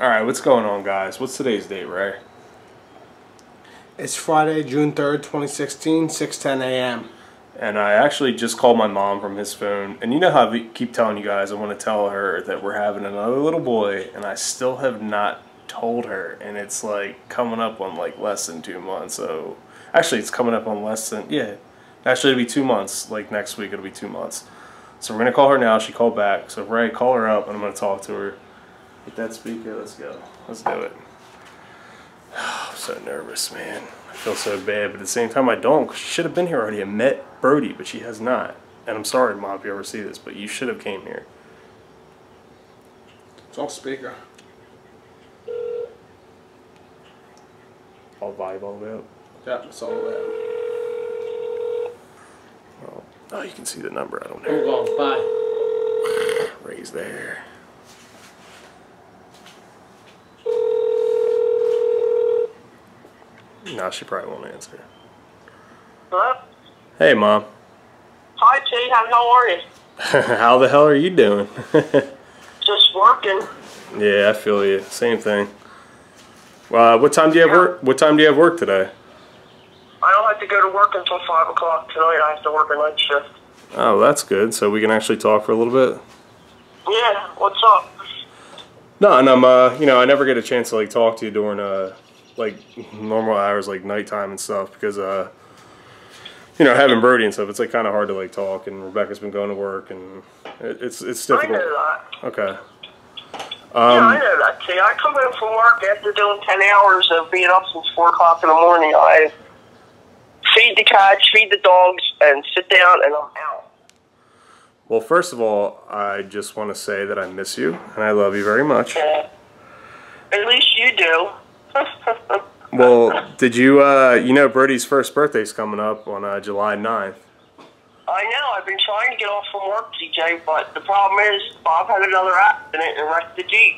All right, what's going on, guys? What's today's date, Ray? It's Friday, June 3rd, 2016, 6.10 a.m. And I actually just called my mom from his phone. And you know how I keep telling you guys I want to tell her that we're having another little boy, and I still have not told her. And it's like coming up on like less than two months. So actually, it's coming up on less than, yeah. Actually, it'll be two months. Like next week, it'll be two months. So we're going to call her now. She called back. So Ray, call her up, and I'm going to talk to her. Hit that speaker. Let's go. Let's do it. I'm so nervous, man. I feel so bad, but at the same time, I don't. She should have been here already and met Brody, but she has not. And I'm sorry, Mom, if you ever see this, but you should have came here. It's on speaker. I'll vibe all the way up. Yep, it's all the way up. Oh, oh, you can see the number. I don't know. going, bye. Ray's there. No, she probably won't answer. Hello? Hey, Mom. Hi, T. How, how are you? How the hell are you doing? Just working. yeah, I feel you. Same thing. Uh, what time do you have work? What time do you have work today? I don't have to go to work until 5 o'clock tonight. I have to work a night shift. Oh, that's good. So we can actually talk for a little bit. Yeah, what's up? No, and I'm, uh, you know, I never get a chance to like talk to you during, uh, like normal hours, like nighttime and stuff, because, uh, you know, having Brody and stuff, it's like kind of hard to like talk. And Rebecca's been going to work, and it, it's it's I difficult. know that. Okay. yeah, I Um, know that, T. I come in from work after doing 10 hours of being up since 4 o'clock in the morning. I feed the cats, feed the dogs, and sit down, and I'm out. well, first of all, I just want to say that I miss you and I love you very much. Uh, at least you do. Well, did you, uh, you know, Brody's first birthday's coming up on uh, July 9th. I know. I've been trying to get off from work, TJ, but the problem is Bob had another accident and wrecked the Jeep.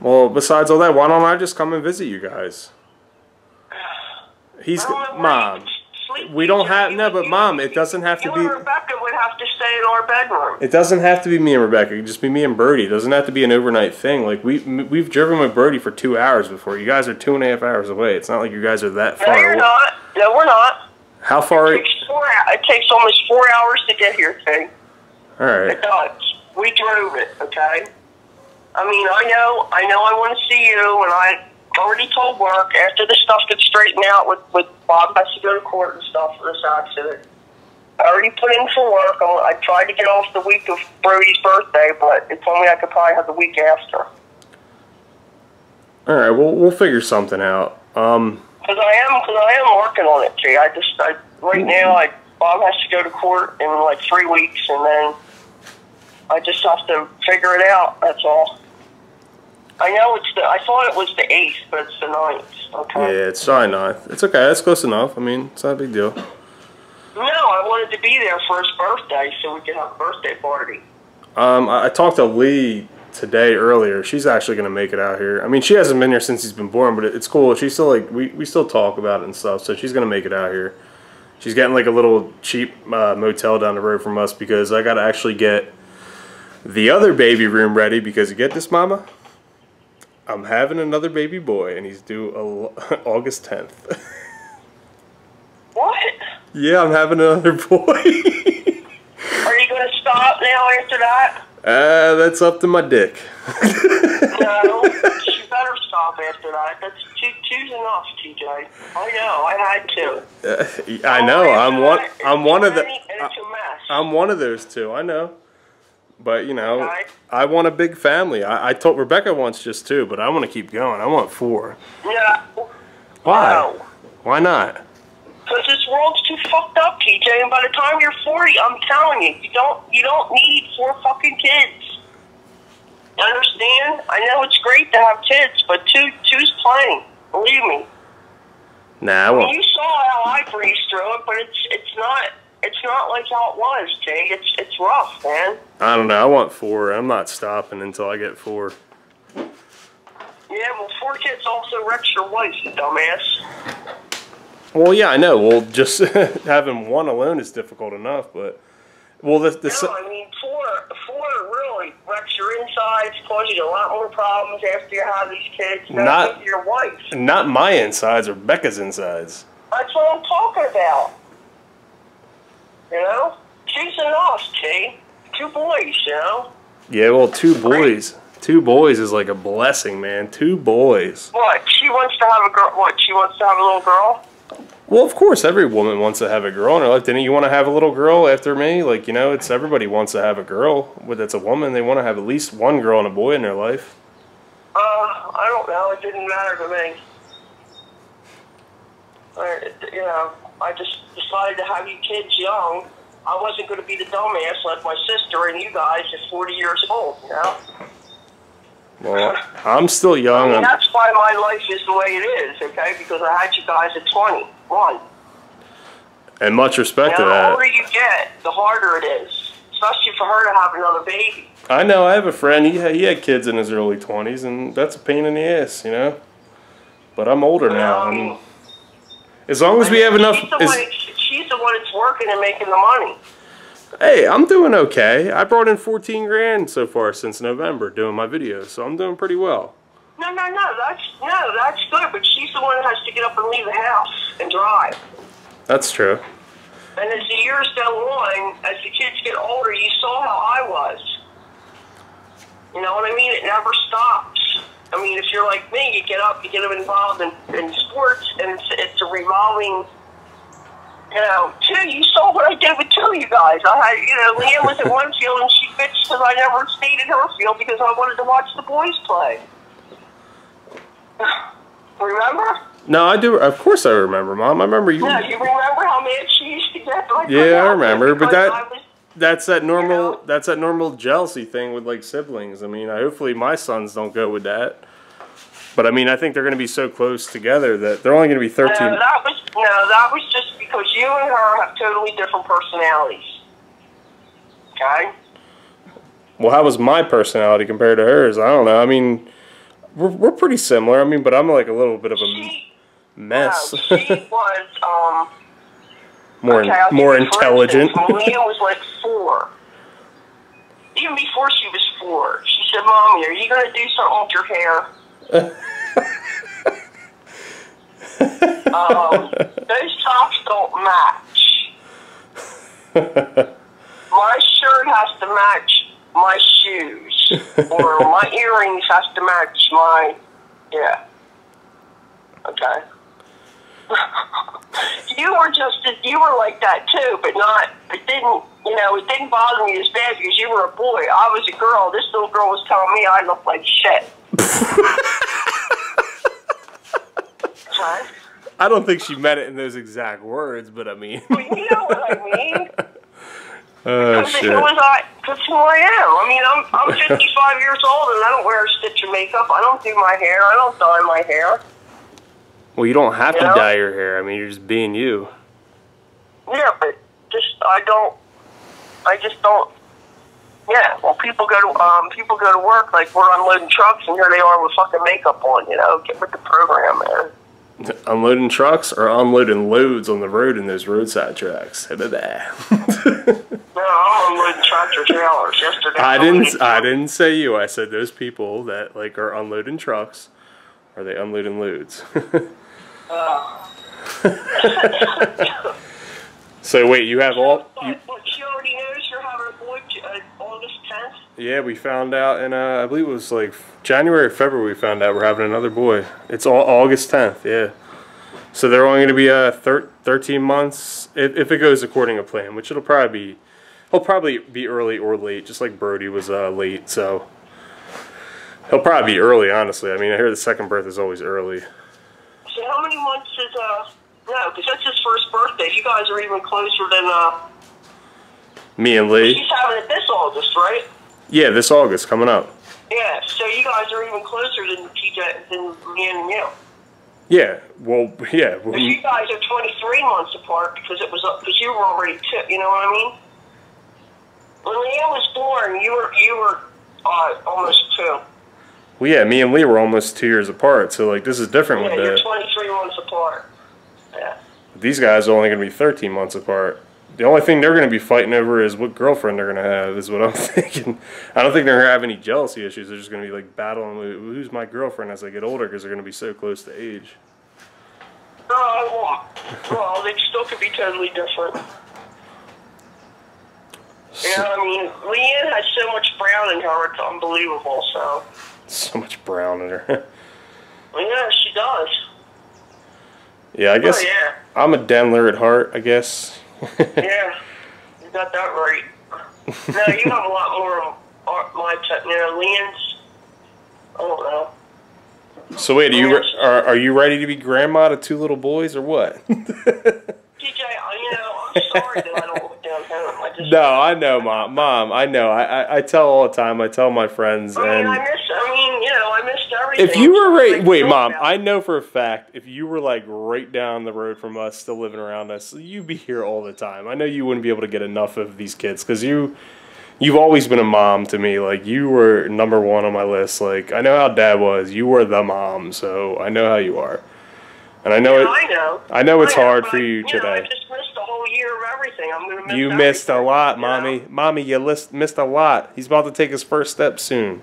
Well, besides all that, why don't I just come and visit you guys? He's I don't know where mom. We don't have no, but mom, it doesn't have to be. And Rebecca would have to stay in our bedroom. It doesn't have to be me and Rebecca. It can just be me and Brody. It doesn't have to be an overnight thing. Like we we've driven with Brody for two hours before. You guys are two and a half hours away. It's not like you guys are that far. No, you're away. not. No, we're not. How far? It takes, four, it takes almost four hours to get here, thing. All right. It does. We drove it, okay? I mean, I know, I know I want to see you, and I already told work after the stuff gets straightened out with, with Bob has to go to court and stuff for this accident. I already put in for work. I'm, tried to get off the week of Brody's birthday, but it told me I could probably have the week after. All right. Well, we'll figure something out. Um. Because I am, because I am working on it, Jay. I just, I, right now, I Bob has to go to court in like three weeks, and then I just have to figure it out. That's all. I know it's the. I thought it was the eighth, but it's the ninth. Okay. Yeah, it's July ninth. It's okay. That's close enough. I mean, it's not a big deal. No, I wanted to be there for his birthday so we could have a birthday party. Um, I, I talked to Lee today earlier. She's actually going to make it out here. I mean, she hasn't been here since he's been born, but it, it's cool. She's still like we, we still talk about it and stuff. So she's going to make it out here. She's getting like a little cheap uh, motel down the road from us because I got to actually get the other baby room ready because you get this, Mama. I'm having another baby boy, and he's due a, August 10th. What? Yeah, I'm having another boy. Are you going to stop now after that? uh, that's up to my dick. No, you better stop after that. That's two, two's enough, TJ. I know. I had to. Uh, I know. Oh, I'm one. that, I'm one of the. many And it's a mess. I'm one of those two. I know. But you know, Okay. I want a big family. I, I told Rebecca wants just two, but I want to keep going. I want four. yeah. Why? No. Why not? Because this world's too fucked up, TJ. And by the time you're 40, I'm telling you, you don't you don't need four fucking kids. You understand? I know it's great to have kids, but two two's plenty. Believe me. Nah, I I won't. you saw how I breezed through it, but it's it's not it's not like how it was, Jay. It's it's rough, man. I don't know. I want four. I'm not stopping until I get four. Yeah, well, four kids also wrecks your wife, you dumbass. Well, yeah, I know. Well, just having one alone is difficult enough, but well, the the No, I mean four four really wrecks your insides, cause you a lot more problems after you have these kids. Not- your wife. Not my insides or Becca's insides. That's what I'm talking about. You know? She's enough, T. Two boys, you know? Yeah, well, two boys. Two boys is like a blessing, man. Two boys. What? She wants to have a girl. What? She wants to have a little girl? Well, of course, every woman wants to have a girl in her life. Didn't you want to have a little girl after me? Like, you know, it's everybody wants to have a girl. It's a woman. They want to have at least one girl and a boy in their life. Uh, I don't know. It didn't matter to me. You know, I just decided to have you kids young. I wasn't going to be the dumbass like my sister and you guys at 40 years old, you know? Well, I'm still young. mean, I'm, that's why my life is the way it is, okay? Because I had you guys at 21. and much You respect to know, the that. older you get, the harder it is. Especially for her to have another baby. I know. I have a friend. He had, he had kids in his early 20s, and that's a pain in the ass, you know. But I'm older now. Um, And as long as we have enough. She's the, one, she's the one that's working and making the money. Hey, I'm doing okay. I brought in 14 grand so far since November doing my videos, so I'm doing pretty well. No, no, no. That's no, that's good. But she's the one that has to get up and leave the house and drive. That's true. And as the years go on, as the kids get older, you saw how I was. You know what I mean? It never stops. I mean, if you're like me, you get up, you get them involved in, in sports, and it's, it's a revolving. You know, two. You saw what I did with two of you guys. I had, you know, Leanne was at one field and she bitched because I never stayed at her field because I wanted to watch the boys play. Remember? No, I do. Of course, I remember, Mom. I remember you. No, you remember how mad she used to get? Like, Yeah, I remember, but that. Was, that's that normal. You know? That's that normal jealousy thing with like siblings. I mean, I, hopefully my sons don't go with that. But I mean, I think they're going to be so close together that they're only going to be 13. No, that no, that was just because you and her have totally different personalities. Okay. Well, how was my personality compared to hers? I don't know. I mean, we're, we're pretty similar. I mean, but I'm like a little bit of a She, mess. no, she was um. more okay, more intelligent. instance, Leah was like four. Even before she was four, she said, "Mommy, are you going to do something with your hair?" um, those socks don't match. my shirt has to match my shoes, or my earrings has to match my yeah. Okay. you were just you were like that too, but not. It didn't. You know, it didn't bother me as bad because you were a boy. I was a girl. This little girl was telling me I looked like shit. okay. I don't think she meant it in those exact words, but I mean, you know what I mean. oh Because shit. who was I? Because who I am. I mean, I'm I'm 55 years old and I don't wear a stitch of makeup. I don't do my hair. I don't dye my hair. Well, you don't have to know? dye your hair. I mean, you're just being you. Yeah, but just I don't. I just don't. Yeah, well, people go to um people go to work like we're unloading trucks and here they are with fucking makeup on. You know, get with the program, man. Unloading trucks or unloading loads on the road in those roadside tracks. No, I'm unloading tractor trailers. Yesterday, I didn't. I didn't say you. I said those people that like are unloading trucks. Are they unloading loads? Uh. so wait, you have all? You, But, but she already knows you're having a boy uh, August 10th. Yeah, we found out in uh, I believe it was like January or February. We found out we're having another boy. It's all August tenth. Yeah. So they're only going to be uh thir- thirteen months if, if it goes according to plan, which it'll probably be. He'll probably be early or late, just like Brody was uh, late. So he'll probably be early. Honestly, I mean, I hear the second birth is always early. So how many months is uh? No, because that's his first birthday. You guys are even closer than uh. Me and Lee. He's having it this August, right? Yeah, this August coming up. Yeah. So you guys are even closer than TJ than me and you. Yeah. Well, yeah. well, you guys are 23 months apart because it was because you were already two. You know what I mean? When Leanne was born, you were you were uh, almost two. well, yeah. Me and Lee were almost two years apart, so like this is different Yeah, with you're 23 months apart. Yeah. these guys are only going to be thirteen months apart. The only thing they're going to be fighting over is what girlfriend they're going to have. Is what I'm thinking. I don't think they're going to have any jealousy issues. They're just going to be like battling who's my girlfriend as they get older because they're going to be so close to age. Oh, well, well, they still could be totally different. You know, I mean, Leanne has so much brown in her, it's unbelievable, so. So much brown in her. Well, yeah, she does. yeah, I oh, guess Oh, yeah. I'm a Denler at heart. I guess. Yeah, you got that right. No, you have a lot more of my type. You know, Leanne's, I don't know. so wait, are you are are you ready to be grandma to two little boys or what? TJ, I, you know, I'm sorry that I don't look down home. I just, no, I know, mom. Mom, I know. I, I I tell all the time. I tell my friends I mean, and. I miss, I mean, you know, I missed everything. If you were right, wait, mom. about I know for a fact if you were like right down the road from us, still living around us, you'd be here all the time. I know you wouldn't be able to get enough of these kids because you, you've always been a mom to me. Like you were number one on my list. Like I know how dad was. You were the mom, so I know how you are, and I know Yeah, it. I know. I know it's I hard but for you Know, I today. just missed a whole year of everything. I'm gonna miss You missed a lot, you know? mommy. Mommy, you list, missed a lot. He's about to take his first step soon.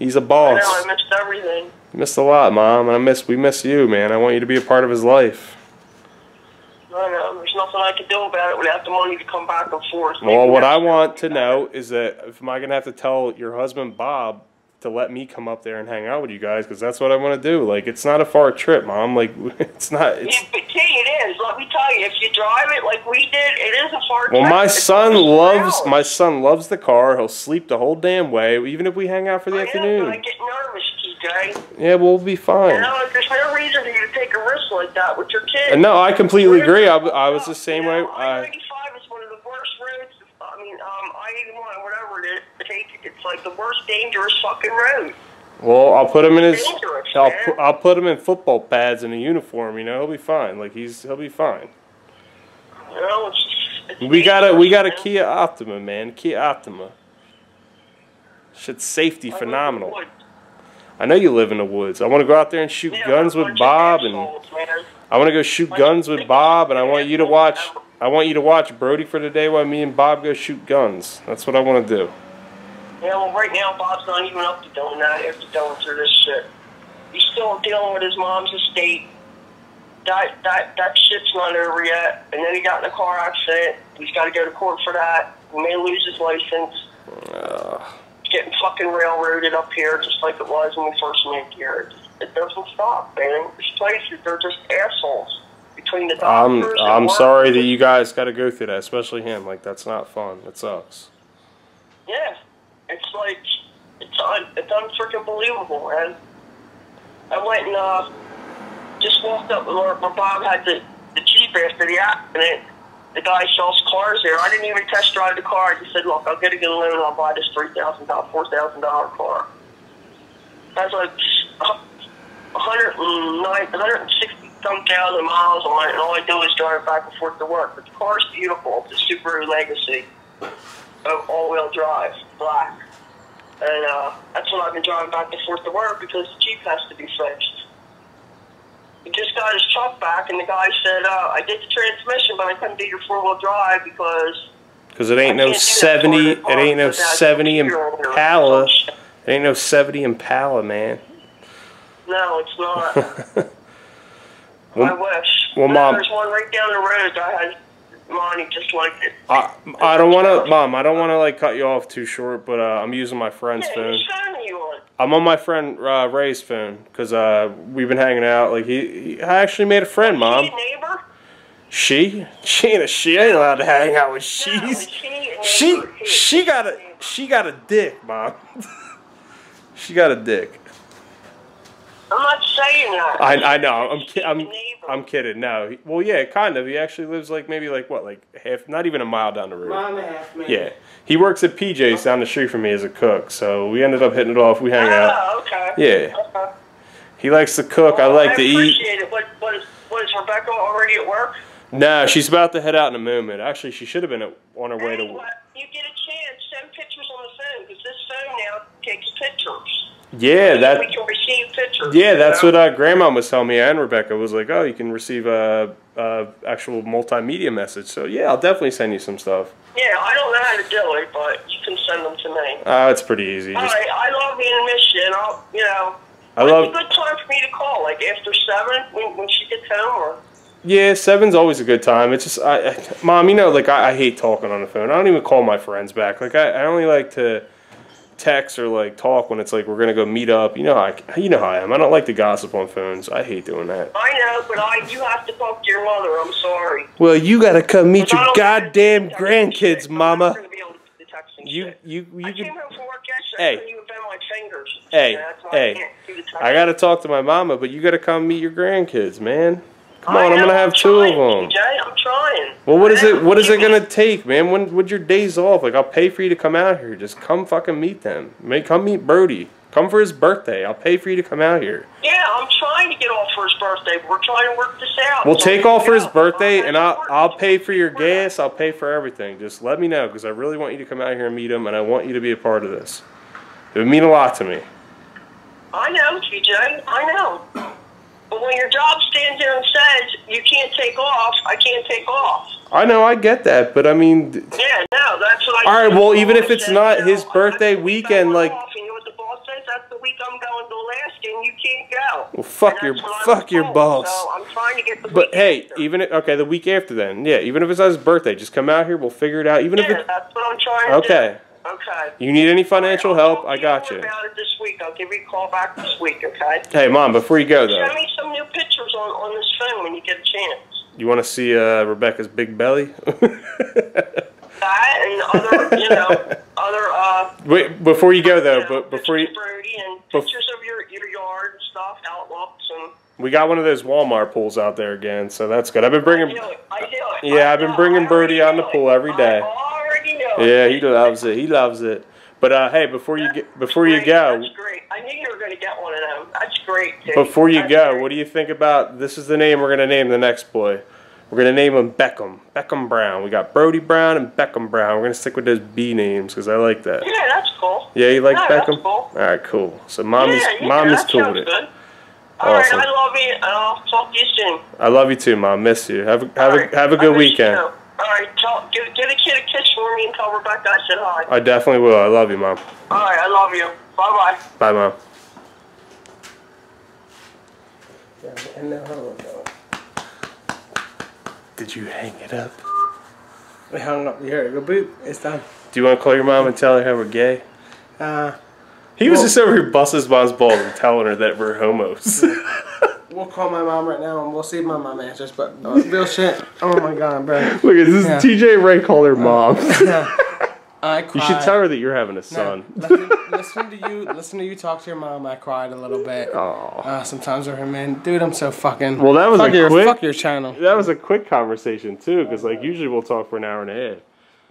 He's a boss. know, I missed everything. You missed a lot, mom, and I miss we miss you, man. I want you to be a part of his life. I know. There's nothing I can do about it without the money to come back and forth. Well, what I want to know is that if am I gonna have to tell your husband Bob to let me come up there and hang out with you guys because that's what I want to do. Like it's not a far trip, mom. Like it's not. It's Yeah, but T, it is. Let me tell you, if you drive it like we did, it is a far well, trip. my It's son loves an hour. my son loves the car. He'll sleep the whole damn way, even if we hang out for the I know, but I afternoon. get nervous, TJ. Yeah, we'll be You fine. know, there's no reason for you to take a risk like that with your. And no, I completely agree. I, I was the same way. I, I-95 is one of the worst roads. I mean, um, I-81, whatever it is, take, like the worst dangerous fucking road. well, I'll put him in his. Dangerous, I'll pu- I'll put him in football pads and a uniform. You know, he'll be fine. Like he's he'll be fine. You know, it's, it's We got a we got a Kia Optima, man. Kia Optima. Shit's safety man. phenomenal. I live in the woods. I know you live in the woods. I want to go out there and shoot Yeah, guns with Bob, and man. I want to go shoot guns with Bob, and I want you to watch. I want you to watch Brody for today while me and Bob go shoot guns. That's what I want to do. Yeah, well, right now Bob's not even up to doing that after going through this shit. He's still dealing with his mom's estate. That that that shit's not over yet. And then he got in a car accident. He's got to go to court for that. He may lose his license. Uh, He's getting fucking railroaded up here, just like it was when we first moved here. It, doesn't stop, man. These places, they're just assholes. Between the I'm doctors, and I'm work- sorry that you guys got to go through that, especially him. Like that's not fun. It sucks. Yeah, it's like it's un, it's unfreaking believable, man. I went and uh, just walked up where, where Bob had the the Jeep after the accident. The guy sells cars there. I didn't even test drive the car. I just said, "Look, I'll get a good loan. I'll buy this three thousand dollar, four thousand dollar car." That's like a hundred and nine, hundred and sixty some thousand miles on it, and all I do is drive back and forth to work. But the car's beautiful. It's a Subaru Legacy all-wheel drive, black. And uh, that's what I've been driving back and forth to work because the Jeep has to be fixed. He just got his truck back, and the guy said, uh, I did the transmission, but I couldn't do your four-wheel drive because... Cause it ain't no can't do seventy. It ain't no seventy the computer or Impala. It ain't no seventy Impala, man. No, it's not. I wish. well, Mom- There's one right down the road. I had just it. I, I don't want to, mom. I don't want to like cut you off too short, but uh, I'm using my friend's Yeah, phone. phone are you on? I'm on my friend uh, Ray's phone because uh, we've been hanging out. Like he, he, I actually made a friend, mom. neighbor? She, she ain't a she. ain't allowed to hang out with she's. is he a neighbor? She, she got a, she got a dick, mom. she got a dick. I'm not saying that. I, I know. I'm, He's ki- a I'm. I'm kidding. No, he, well, yeah, kind of. He actually lives like maybe like what, like half, not even a mile down the road. Mile and a half, man. Yeah, he works at PJ's down the street from me as a cook. So we ended up hitting it off. We hang oh, out. Oh, okay. Yeah. Okay. He likes to cook. I Well, like to eat. appreciate it. What, what, is, what is Rebecca already at work? No, she's about to head out in a moment. Actually, she should have been at- on her way Hey, to. what- you get a chance, send pictures on the phone because this phone now takes pictures. Yeah, we that. Yeah, that's you what uh, Grandma was telling me, and Rebecca was like, "Oh, you can receive a, uh, actual multimedia message. So yeah, I'll definitely send you some stuff. Yeah, I don't know how to do it, but you can send them to me. Uh, it's pretty easy. All Just, right, I love being in Michigan. I'll, you know, I love- a good time for me to call? Like after seven, when, when she gets home, or yeah, seven's always a good time. It's just, I, I, mom, you know, like I, I hate talking on the phone. I don't even call my friends back. Like I, I only like to text or like talk when it's like we're gonna go meet up. You know how I, you know how I am. I don't like to gossip on phones. I hate doing that. I know, but I you have to talk to your mother. I'm sorry. Well, you gotta come meet your goddamn like texting shit, grandkids, mama. not be able to do the You, you, I you came home from work yesterday. Hey. I couldn't even bend my fingers. Hey, hey, I, can't do the texting. I gotta talk to my mama, but you gotta come meet your grandkids, man. Come I on, I'm gonna have two of them. TJ, I'm trying. Well, what is I it? What is it gonna take, man? When would your days off? Like, I'll pay for you to come out here. Just come fucking meet them. May come meet Brody. Come for his birthday. I'll pay for you to come out here. Yeah, I'm trying to get off for his birthday. But we're trying to work this out. We'll So take off for his birthday, and I'll. I'll pay for your gas. I'll pay for everything. Just let me know, because I really want you to come out here and meet him, and I want you to be a part of this. It would mean a lot to me. I know, TJ. I know. But when your job stands there and says you can't take off, I can't take off. I know, I get that, but I mean, Yeah, no, that's what I. All right, well, even if it's said, not you his birthday that's the week weekend, like- off, you know what the boss says? That's the week I'm going to Alaska, and you can't go. well, fuck your that's what I fuck your boss. So I'm trying to get the. But hey, after. even if, okay, the week after then, yeah, even if it's not his birthday, just come out here. We'll figure it out. Even if Yeah, it, that's what I'm trying to okay. Okay. you need any financial I'll help, I got you. About it this week, I'll give you a call back this week. Okay. Hey, mom, before you go though, Send me some new pictures on on this phone when you get a chance. You want to see uh, Rebecca's big belly? That and other, you know, other. uh Wait, before you go though, you know, but before you, Brody and pictures of your your yard and stuff, outlooks and. we got one of those Walmart pools out there again, so that's good. I've been I bringing, knew it. I it. Yeah, I I've been bringing I Brody already on the pool every day. I already know yeah, he loves it. He loves it. But uh, hey, before you get, before you go, That's great. I knew you were going to get one of them. That's great. Dave. Before you That's go, great. what do you think about this? Is the name we're gonna name the next boy? We're gonna name him Beckham. Beckham Browne. We got Brody Browne and Beckham Browne. We're gonna stick with those B names because I like that. Yeah, that's cool. Yeah, you like that's Beckham? cool. All right, cool. So mommy's yeah, yeah, mommy's cool with it. good. All right, Awesome. I love you, and I'll talk to you soon. I love you too, mom. Miss you. Have a, have All a right. have a good weekend. Too. All right, tell, give, give a kid a kiss for me and tell Rebecca I said hi. I definitely will. I love you, mom. All right, I love you. Bye bye. Bye, mom. And now how do I go? Did you hang it up? We hung up. You hear it go boop. It's done. Do you want to call your mom and tell her how we're gay? Uh, He was just over here busting his mom's balls and telling her that we're homos. we'll call my mom right now and we'll see if my mom answers. But uh, real shit. Oh my god, bro. Look at this. Yeah. is TJ Ray called her mom. yeah. I cried. You should tell her that you're having a No, son. listen, listen to you. Listen to you talk to your mom. I cried a little bit. Oh. Uh, sometimes with her man, dude, I'm so fucking. Well, that was fuck a your quick- fuck your channel. That was a quick conversation too, because like usually we'll talk for an hour and a half.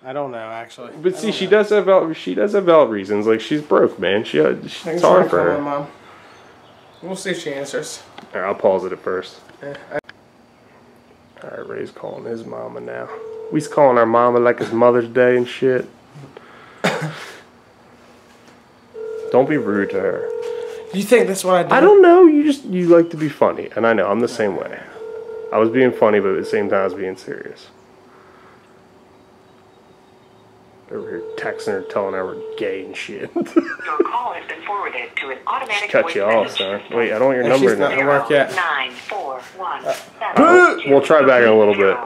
I don't know actually. But I see, she know. does have she does have valid reasons. Like she's broke, man. She uh, I it's hard for her. mom. We'll see if she answers. All right, I'll pause it at first. Yeah, All right, Ray's calling his mama now. We's calling our mama like it's Mother's Day and shit. Don't be rude to her. You think that's what I do? I don't know. You just you like to be funny, and I know I'm the same way. I was being funny, but at the same time I was being serious. Over here texting her, telling her we're gay and shit. Your call has been forwarded to an automatic Cut you off, message son. Wait, I don't want your If number she's not now. at work yet. Nine four one Uh, We'll try back in a little bit.